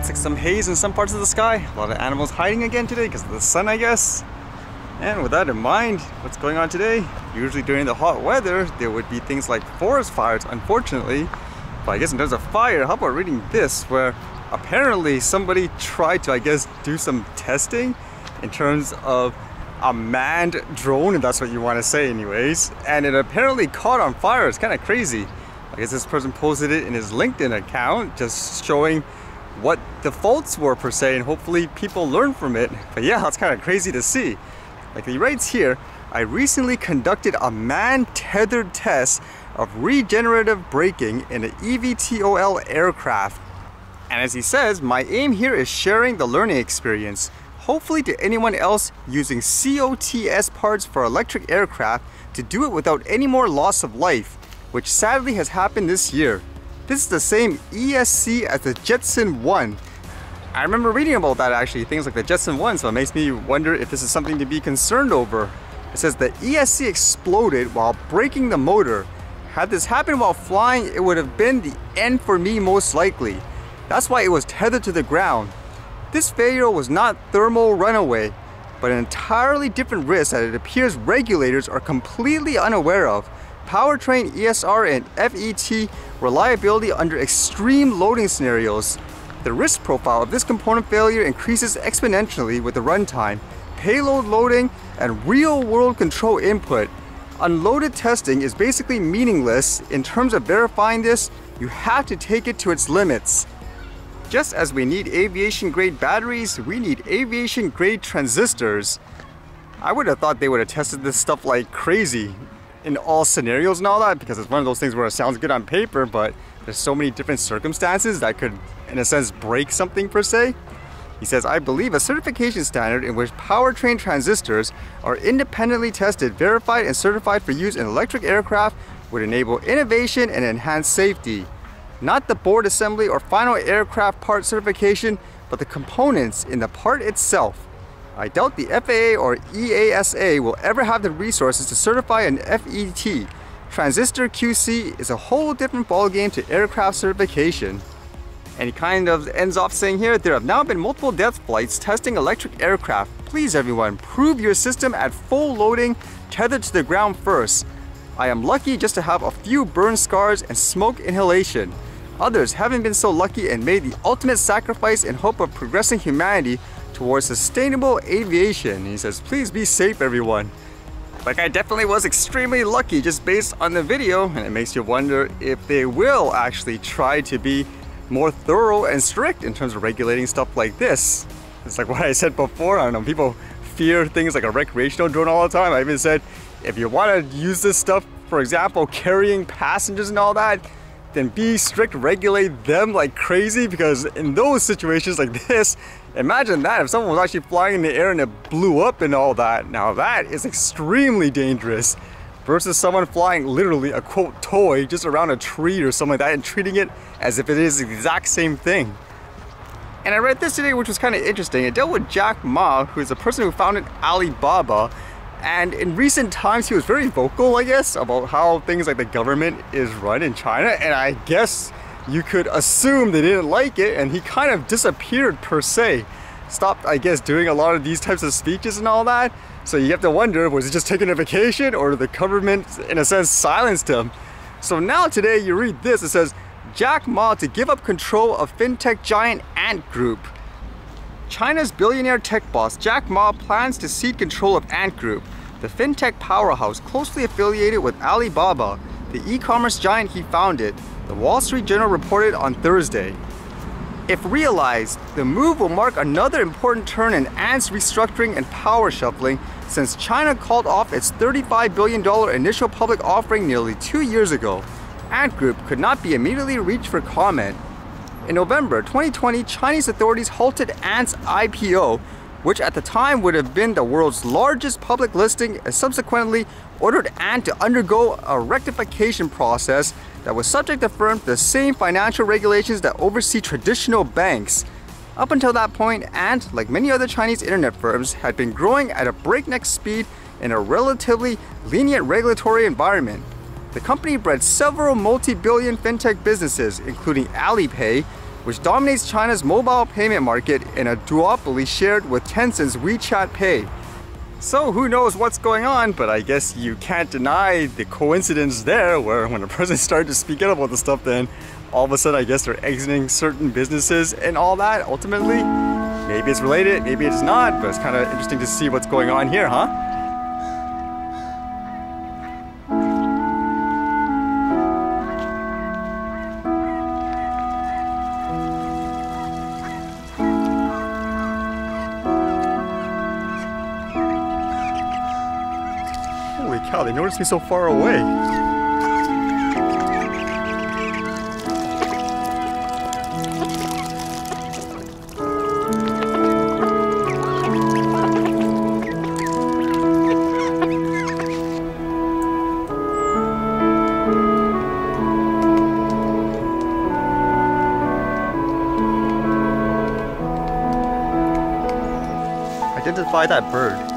looks like some haze in some parts of the sky. A lot of animals hiding again today because of the sun, I guess. And with that in mind, what's going on today? Usually during the hot weather, there would be things like forest fires, unfortunately. But I guess in terms of fire, how about reading this, where apparently somebody tried to, I guess, do some testing in terms of a manned drone, if that's what you want to say anyways. And it apparently caught on fire. It's kind of crazy. I guess this person posted it in his LinkedIn account, just showing what the faults were per se, and hopefully people learn from it. But yeah, that's kind of crazy to see. Like he writes here, I recently conducted a man-tethered test of regenerative braking in an eVTOL aircraft. And as he says, my aim here is sharing the learning experience, hopefully to anyone else using COTS parts for electric aircraft to do it without any more loss of life, which sadly has happened this year. This is the same ESC as the Jetson 1, I remember reading about that actually, things like the Jetson 1, so it makes me wonder if this is something to be concerned over. It says the ESC exploded while braking the motor. Had this happened while flying, it would have been the end for me most likely. That's why it was tethered to the ground. This failure was not thermal runaway, but an entirely different risk that it appears regulators are completely unaware of. Powertrain ESR and FET reliability under extreme loading scenarios. The risk profile of this component failure increases exponentially with the runtime, payload loading, and real-world control input. Unloaded testing is basically meaningless. In terms of verifying this, you have to take it to its limits. Just as we need aviation-grade batteries, we need aviation-grade transistors. I would have thought they would have tested this stuff like crazy in all scenarios and all that because it's one of those things where it sounds good on paper, but there's so many different circumstances that could, in a sense, break something per se. He says, I believe a certification standard in which powertrain transistors are independently tested, verified, and certified for use in electric aircraft would enable innovation and enhance safety. Not the board assembly or final aircraft part certification, but the components in the part itself. I doubt the FAA or EASA will ever have the resources to certify an FET, Transistor QC is a whole different ballgame to aircraft certification. And he kind of ends off saying here, there have now been multiple death flights testing electric aircraft. Please everyone, prove your system at full loading, tethered to the ground first. I am lucky just to have a few burn scars and smoke inhalation. Others haven't been so lucky and made the ultimate sacrifice in hope of progressing humanity towards sustainable aviation. He says, please be safe everyone. Like I definitely was extremely lucky just based on the video and it makes you wonder if they will actually try to be more thorough and strict in terms of regulating stuff like this. It's like what I said before, I don't know, people fear things like a recreational drone all the time. I even said, if you want to use this stuff, for example, carrying passengers and all that, then be strict, regulate them like crazy because in those situations like this, imagine that if someone was actually flying in the air and it blew up and all that. Now that is extremely dangerous versus someone flying literally a quote toy just around a tree or something like that and treating it as if it is the exact same thing. And I read this today which was kind of interesting. It dealt with Jack Ma, who is the person who founded Alibaba and in recent times, he was very vocal, I guess, about how things like the government is run in China. And I guess you could assume they didn't like it and he kind of disappeared per se. Stopped, I guess, doing a lot of these types of speeches and all that. So you have to wonder, was he just taking a vacation or the government, in a sense, silenced him? So now today you read this, it says, Jack Ma to give up control of fintech giant Ant Group. China's billionaire tech boss Jack Ma plans to cede control of Ant Group, the fintech powerhouse closely affiliated with Alibaba, the e-commerce giant he founded, the Wall Street Journal reported on Thursday. If realized, the move will mark another important turn in Ant's restructuring and power shuffling since China called off its $35 billion initial public offering nearly two years ago. Ant Group could not be immediately reached for comment, in November 2020, Chinese authorities halted Ant's IPO, which at the time would have been the world's largest public listing and subsequently ordered Ant to undergo a rectification process that was subject the firm to the same financial regulations that oversee traditional banks. Up until that point, Ant, like many other Chinese internet firms, had been growing at a breakneck speed in a relatively lenient regulatory environment. The company bred several multi-billion fintech businesses, including Alipay, which dominates China's mobile payment market in a duopoly shared with Tencent's WeChat Pay. So who knows what's going on, but I guess you can't deny the coincidence there where when the president started to speak out about the stuff then all of a sudden I guess they're exiting certain businesses and all that ultimately. Maybe it's related, maybe it's not, but it's kind of interesting to see what's going on here, huh? They noticed me so far away. Identify that bird.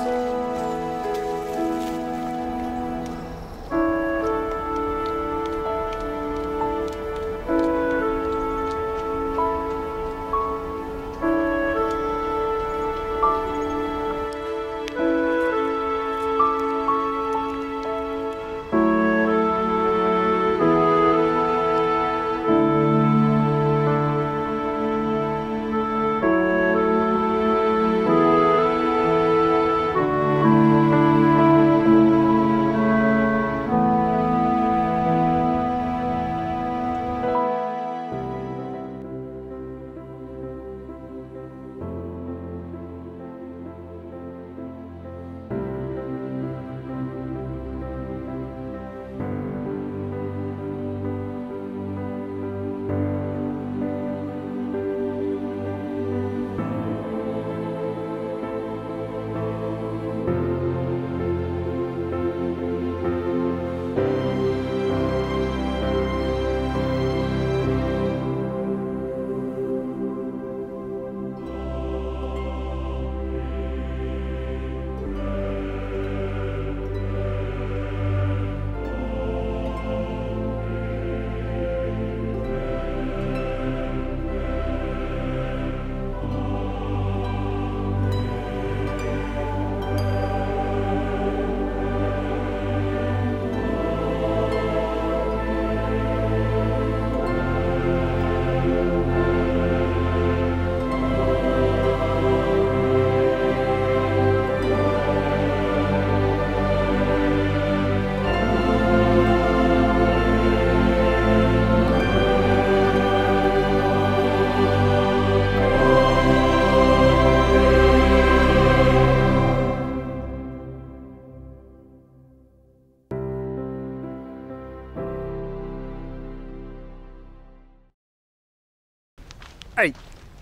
Alright,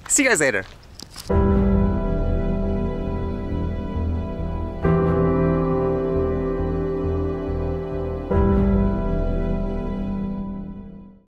see you guys later.